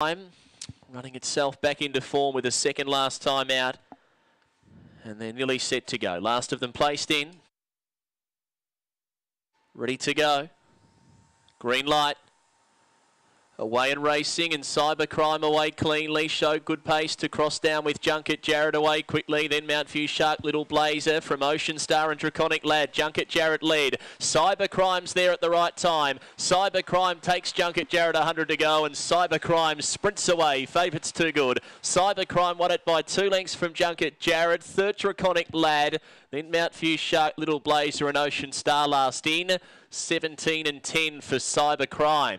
running itself back into form with a second last time out. And they're nearly set to go. Last of them placed in. Ready to go. Green light. Away and racing and Cybercrime away cleanly. Showed good pace to cross down with Junket Jarrett away quickly. Then Mount View Shark Little Blazer from Ocean Star and Draconic Lad. Junket Jarrett lead. Cybercrime's there at the right time. Cybercrime takes Junket Jarrett 100 to go and Cybercrime sprints away. Favourites too good. Cybercrime won it by two lengths from Junket Jarrett. Third Draconic Lad. Then Mount View Shark Little Blazer and Ocean Star last in. 17 and 10 for Cybercrime.